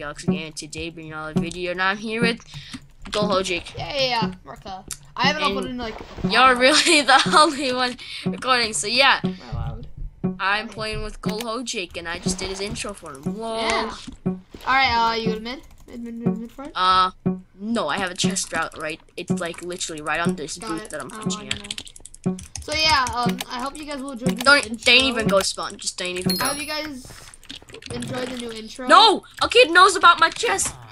Galaxy Game. Today, bringing out a video, and I'm here with Golhojik. Yeah, yeah, yeah, Martha. I haven't And uploaded in like. You're really the only one recording, so yeah, Am I loud? I'm playing with Golhojik, and I just did his intro for him. Whoa. Yeah. All right, uh, you go to mid, mid, mid, mid, mid front. Uh, no, I have a chest route right. It's like literally right on this Got booth it. that I'm Oh, punching I at. So yeah, um, I hope you guys will enjoy Don't, don't even go spawn. Just don't even I go. hope you guys enjoy the new intro. No, a kid knows about my chest.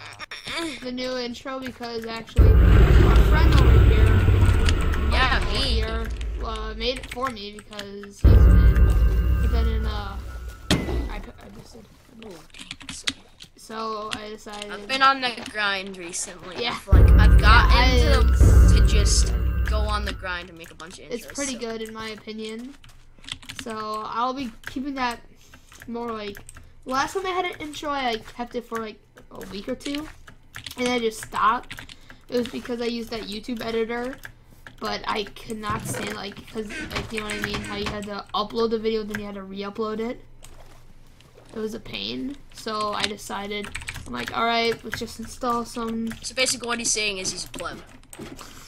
The new intro because actually, our friend over here, Yeah, me. here, uh, made it for me because he's been, he's been in uh, I, I just did. So I decided. I've been on the grind recently. Yeah. Like I've gotten I- to, to just go on the grind and make a bunch of intros. It's pretty so- good in my opinion. So I'll be keeping that more like last time I had an intro I like, kept it for like a week or two and I just stopped. It was because I used that YouTube editor, but I could not stand like because like you know what I mean how you had to upload the video then you had to re-upload it. It was a pain, so I decided I'm like, all right, let's just install some So basically, what he's saying is he's a pleb.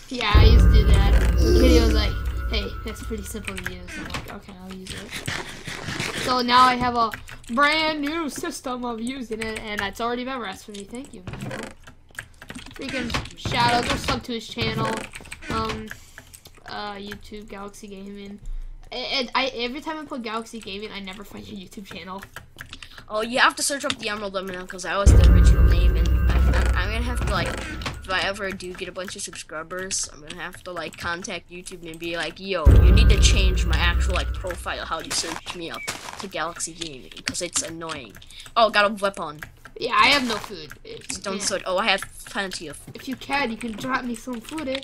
yeah, I used to do that. Kitty was like, hey, that's pretty simple to use. I'm like, okay, I'll use it. So now I have a brand new system of using it, and it's already memorized for me. Thank you. Freaking shout out, go sub to his channel. Um, uh, YouTube Galaxy Gaming. And I every time I put Galaxy Gaming, I never find your YouTube channel. Oh, you have to search up the Emerald Domino because that was the original name, and I'm, I'm, I'm gonna have to like, if I ever do get a bunch of subscribers, I'm gonna have to like contact YouTube and be like, yo, you need to change my actual like profile how you search me up to Galaxy Gaming because it's annoying. Oh, got a weapon. Yeah, I have no food. If Don't can- Oh, I have plenty of. If you can, you can drop me some food. Eh?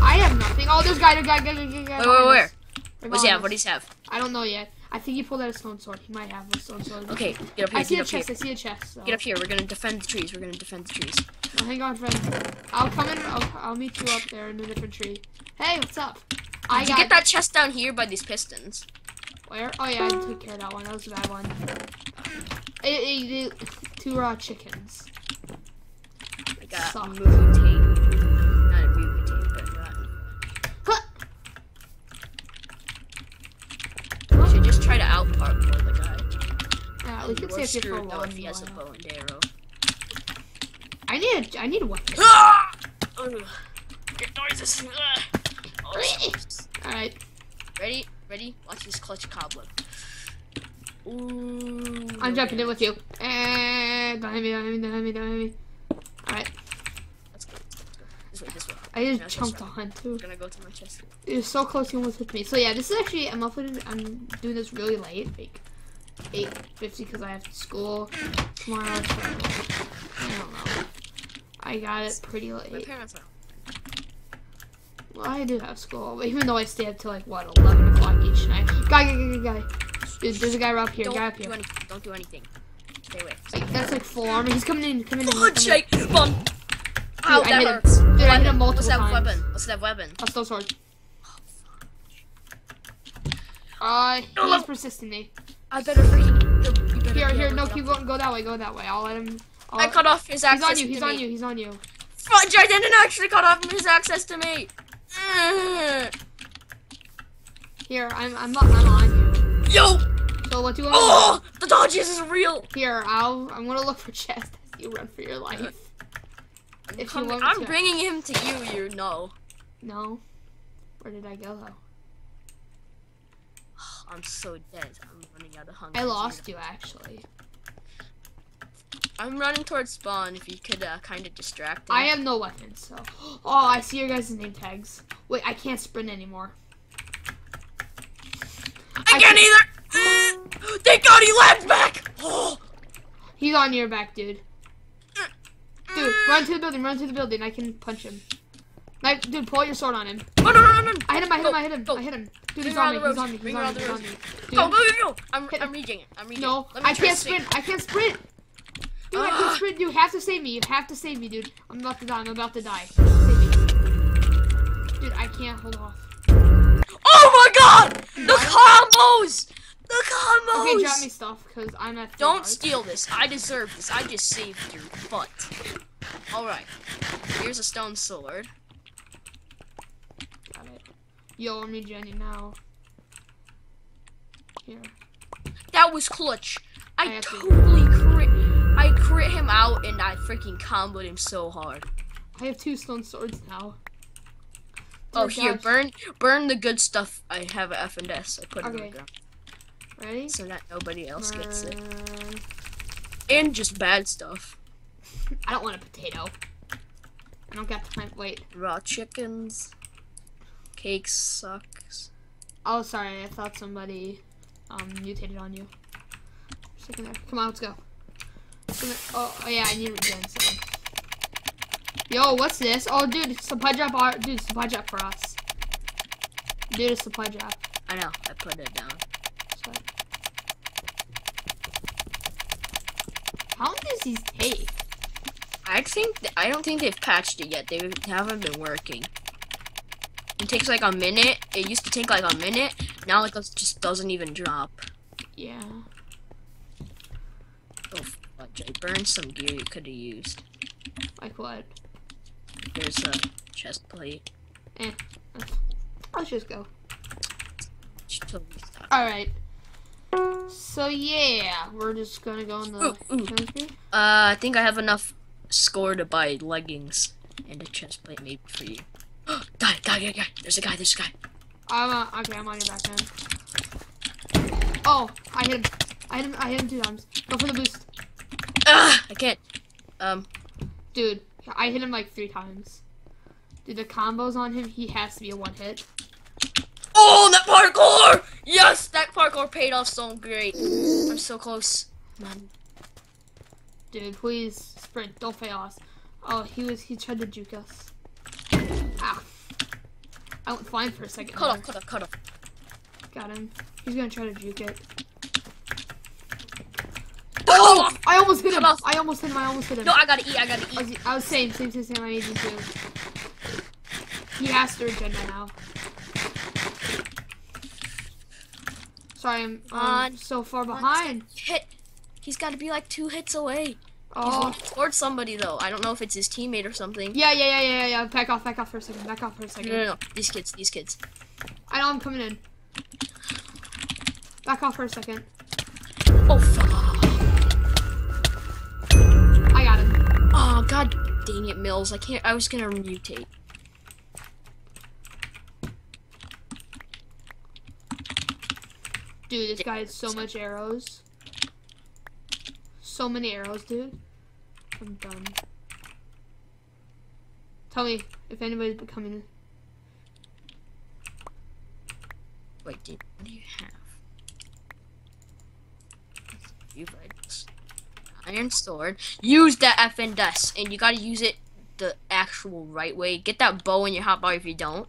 I have nothing. Oh, there's guy, there's guy, guy, guy, guy, guy. Where? Right What does he have? What does he have? I don't know yet. I think he pulled out a stone sword. He might have a stone sword. Okay, get up here. I see a up here. chest. I see a chest. So. Get up here. We're gonna defend the trees. We're gonna defend the trees. Oh, hang on, friend. I'll come in. I'll, I'll meet you up there in a different tree. Hey, what's up? I Did you got get that chest down here by these pistons? Where? Oh yeah, I took care of that one. That was a bad one. It, it, it, two raw chickens. I got Suck. mutate. Not a mutate, but rotten. Huh. You should just try to out parkour the guy. Yeah, we You could up here for though if he has a bow and arrow. I need a. I need a weapon. Ah! Get noises. Ugh. Ready? Watch this clutch cobbler. Ooh. I'm jumping in with you. And don't hit me, don't hit me, don't hit me, don't hit me. Alright, Let's go. Let's go. This way, this way. I just jumped on too. I'm gonna go to my chest. It was so close, you almost hit me. So yeah, this is actually, I'm uploading, I'm doing this really late, like 8.50 because I have to school tomorrow, so I don't know. I got it pretty late. My parents are. Well, I do have school, even though I stay up till like, what, 11 o'clock each night. Guy, guy, guy, guy. Dude, there's a guy right up here, Don't guy up do here. anything. Don't do anything. Stay away. Like, that's like full armor. He's coming in, coming in. Oh, he's coming in. shake! Bum! Ow, I that hit him. Dude, I hit him Weapon. multiple What's that times. weapon? What's that weapon? A stone sword. Uh, No, he's persisting me. I better freaking. You better Here, here, no, keep going, go that way, go that way. I'll let him. I'll, I cut off his access. he's access on you, he's on me. you, he's on you. I didn't actually cut off his access to me. Ugh. Here, I'm, I'm, I'm on you. Yo! So what do you want? Oh! The dodges is real. Here, I'll, I'm gonna look for chest as you run for your life. If you want I'm to. bringing him to you. You know. No. Where did I go though? I'm so dead. I'm running out of hunger. I lost you actually. I'm running towards spawn. If you could uh, kind of distract him. I have no weapons, so. Oh, I see your guys' name tags. Wait, I can't sprint anymore. I I can't either. Thank God he lagged back. Oh. He's on your back, dude. Dude, run to the building, run to the building. I can punch him. Like, dude, pull your sword on him. Oh, no, no, no, no. I hit him, I hit him, I hit him, go. I hit him. Dude, he's on on me, he's on me, he's on me, he's on me. Go, Dude, go, go, go. I'm, I'm rejing it. I'm rejing no, it. I can't sprint, I can't sprint. Dude, I Ah. sprint. You have to save me. You have to save me, dude. I'm about to die. I'm about to die. Save me. Dude, I can't hold off. Oh my god! The combos! The combos! Okay, drop me stuff because I'm at. Don't steal this. I deserve this. I just saved your butt. Alright. Here's a stone sword. Got it. Yo, me Jenny now. Here. That was clutch. I I totally crit. I crit him out and I freaking comboed him so hard. I have two stone swords now. Oh, Dear here, gosh. burn, burn the good stuff. I have at F and S. I put it on the Okay. ground Ready? so that nobody else gets it. And just bad stuff. I don't want a potato. I don't got time. Wait. Raw chickens. Cake sucks. Oh, sorry. I thought somebody um mutated on you. Come on, let's go. Come here. Oh, oh, yeah, I need regen. So. Yo, what's this? Oh, dude, supply drop. Dude, supply drop for us. Dude, a supply drop. I know. I put it down. So. How long does these take? I think th- I don't think they've patched it yet. They haven't been working. It takes like a minute. It used to take like a minute. Now it just doesn't even drop. Yeah. I burned some gear you could have used. Like what? There's a chest plate. Let's just go. Just totally stop. Alright. So yeah, we're just gonna go in the Ooh, ooh. Uh, I think I have enough score to buy leggings and a chest plate maybe for you. guy, guy, guy, guy. There's a guy. There's a guy. I'm uh, okay. I'm on your back. Oh, I hit him. I hit him. I hit him two times. Go for the boost, Ah, I can't. Um, dude. I hit him like three times. Dude, the combos on him, he has to be a one hit. oh, that parkour! Yes, that parkour paid off so great. I'm so close. Man, Dude, please sprint. Don't fail us. Oh, he was. He tried to juke us. Ah. I went flying for a second. cut off, cut off, cut off. Got him. He's gonna try to juke it. Oh! I almost hit him. I almost hit him. I almost hit him. No, I gotta eat. I gotta I eat. was, I was same, same, same, same. I need you too. He has to agenda now. Sorry, I'm um, so far behind. Hit. He's got to be like two hits away. Oh, looking towards somebody though. I don't know if it's his teammate or something. yeah, yeah, yeah, yeah, yeah. Back off, back off for a second. Back off for a No, second. no, no. These kids. These kids. I know I'm coming in. Back off for a second. Oh fuck. Oh god dang it, Mills. I can't. I was gonna mutate. Dude, this guy has so much arrows. So many arrows, dude. I'm done. Tell me if anybody's becoming. Wait, dude, what do you have? You items. Iron sword. Use that F and S, and you gotta use it the actual right way. Get that bow in your hotbar if you don't.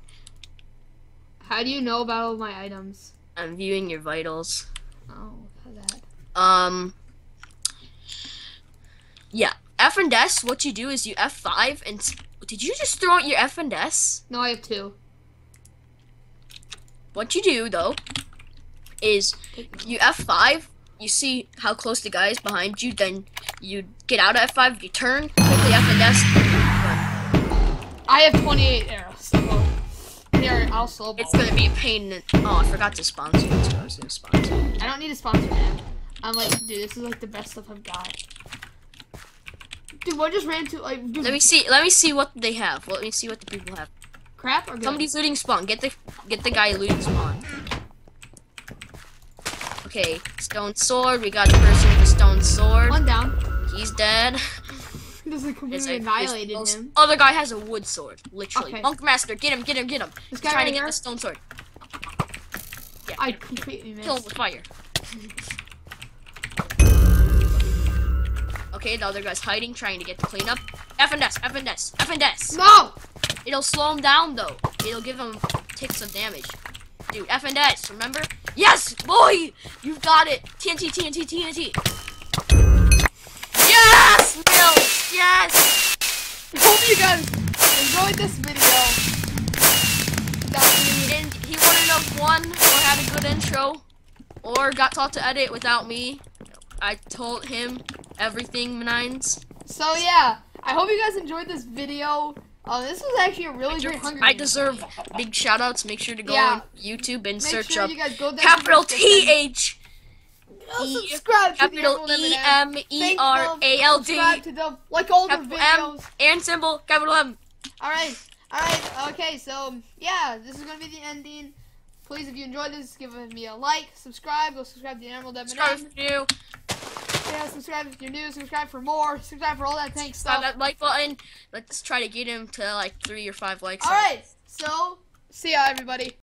How do you know about all my items? I'm viewing your vitals. Oh, that. Um. Yeah, F and S. What you do is you F5 and. Did you just throw out your F and S? No, I have two. What you do though is you F5. You see how close the guy is behind you. Then you get out of F5. You turn quickly and S. run. I have 28 arrows. So here, I'll slow It's gonna be a pain. In, oh, I forgot to sponsor. That's I was gonna sponsor. I don't need a sponsor, man. I'm like, dude, this is like the best stuff I've got. Dude, what just ran to like? Dude, Let me see. Let me see what they have. Let me see what the people have. crap or good? Somebody's looting spawn. Get the get the guy looting spawn. Okay, stone sword. We got the person with the stone sword. one down. He's dead. This is completely a- annihilated there's- him. Other guy has a wood sword. Literally. Okay. Monk master, get him, get him, get him. This He's guy trying right to get here. the stone sword. Yeah, I completely kill him missed. with fire. Okay, the other guy's hiding, trying to get the cleanup. F and S, F and S, F and S. No! It'll slow him down though. It'll give him ticks of damage. Dude, F and S, remember? Yes, boy! You've got it! TNT, TNT, TNT! Yes! Mills! Yes! Hope you guys enjoyed this video. He didn't he wouldn't have won or had a good intro. or got taught to edit without me. I told him everything, Nines. So yeah, I hope you guys enjoyed this video. Uh, this was actually a really great Hunger I deserve big shout outs. Make sure to go Yeah. on YouTube and Make search sure up you guys go down capital T. H Go E- subscribe to the Emerald E. M E R. A L D Subscribe to them like older capital M videos. and symbol capital M. All right, all right, okay. So yeah, this is gonna be the ending. Please, if you enjoyed this, give me a like, subscribe, go subscribe to the Emerald Subscribe M&M. if you're new. Yeah, subscribe if you're new, subscribe for more, subscribe for all that thanks stuff. that like button. Let's try to get him to like three or five likes. All right, so see ya, everybody.